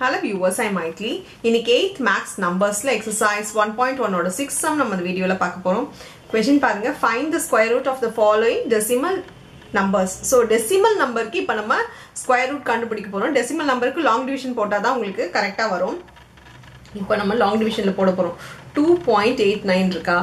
Hello viewers ஐ மைட்லி இன்னைக்கு எயித் மேக்ஸ் நம்பர்ஸில் எக்ஸசைஸ் ஒன் பாயிண்ட் ஒன்னோட சிக்ஸ் சம் நம்ம அந்த வீடியோவில் பார்க்க போகிறோம் கொஷின் பாருங்க. Find the square root of the following decimal numbers so decimal நம்பருக்கு இப்போ நம்ம ஸ்கொயர் ரூட் கண்டுபிடிக்க போகிறோம் டெசிமல் நம்பருக்கு லாங் டிவிஷன் போட்டால் தான் உங்களுக்கு கரெக்டாக வரும். இப்போ நம்ம லாங் டிவிஷனில் போட போகிறோம் டூ பாயிண்ட் எயிட் நைன் இருக்கா?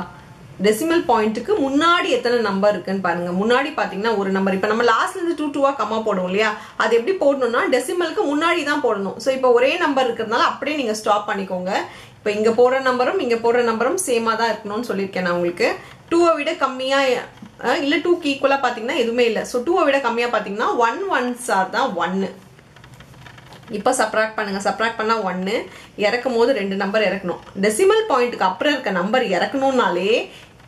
டெசிமல் பாயிண்ட்டுக்கு முன்னாடி எத்தனை நம்பர் இருக்குன்னு பாருங்க. முன்னாடி பார்த்தீங்கன்னா ஒரு நம்பர் இப்போ நம்ம லாஸ்ட்ல இருந்து டூ டூவா கம்மா போடுவோம் இல்லையா? அது எப்படி போடணும்னா டெசிமலுக்கு முன்னாடி தான் போடணும். ஸோ இப்போ ஒரே நம்பர் இருக்கிறதுனால அப்படியே நீங்கள் ஸ்டாப் பண்ணிக்கோங்க. இப்போ இங்கே போடுற நம்பரும் இங்கே போடுற நம்பரும் சேமாக தான் இருக்கணும்னு சொல்லியிருக்கேன் நான் உங்களுக்கு. டூவை விட கம்மியாக இல்லை டூக்கு ஈக்குவலாக பார்த்தீங்கன்னா எதுவுமே இல்லை. ஸோ டூவை விட கம்மியாக பார்த்தீங்கன்னா ஒன் ஒன்ஸ் ஆர் தான் ஒன்று இப்போ சப்ராக்ட் பண்ணுங்க. சப்ராக்ட் பண்ணால் ஒன்று இறக்கும் போது ரெண்டு நம்பர் இறக்கணும். டெசிமல் பாயிண்ட்டுக்கு அப்புறம் இருக்க நம்பர் இறக்கணும்னாலே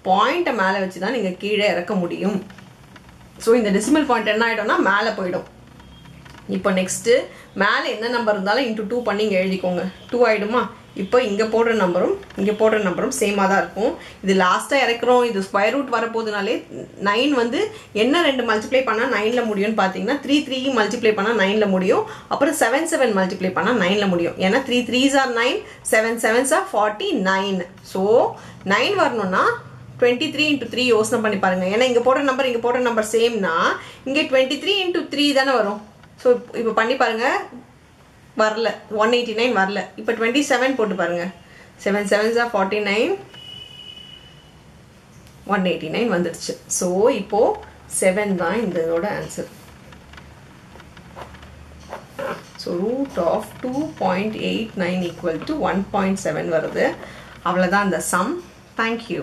பாயிண்ட்டை மேலே வச்சு தான் நீங்கள் கீழே இறக்க முடியும். ஸோ இந்த டெசிமல் பாயிண்ட் என்ன ஆகிடும்னா மேலே போயிடும். இப்போ நெக்ஸ்ட்டு மேலே என்ன நம்பர் இருந்தாலும் இன்ட்டு டூ பண்ணி இங்கே எழுதிக்கோங்க. டூ ஆகிடுமா இப்போ இங்கே போடுற நம்பரும் இங்கே போடுற நம்பரும் சேமாக தான் இருக்கும். இது லாஸ்ட்டாக இறக்குறோம் இது ஸ்கொயர் ரூட் வரப்போதுனாலே நைன் வந்து என்ன ரெண்டு மல்டிப்ளை பண்ணால் நைனில் முடியும்னு பார்த்தீங்கன்னா த்ரீ த்ரீ மல்டிப்ளை பண்ணால் நைனில் முடியும். அப்புறம் செவன் செவன் மல்டிப்ளை பண்ணால் நைனில் முடியும். ஏன்னா three threes are nine seven sevens are forty nine so nine வரணும்னா டுவெண்ட்டி த்ரீ இன்ட்டு த்ரீ யோசனை பண்ணி பாருங்க. ஏன்னா இங்கே போடுற நம்பர் இங்கே போடுற நம்பர் சேம்னா இங்கே டுவெண்ட்டி த்ரீ இன்ட்டு த்ரீ தானே வரும். ஸோ இப்போ பண்ணி பாருங்க. வரல. ஒன் எயிட்டி நைன் வரல. இப்போ டுவெண்ட்டி செவன் போட்டு பாருங்க. Seven செவன்ஸா forty nine one eighty nine வந்துடுச்சு ஸோ இப்போ செவன் தான் இந்த இதோட answer so root of two point eight nine equal to one point seven வருது அவ்வளோதான் இந்த சம் தேங்க்யூ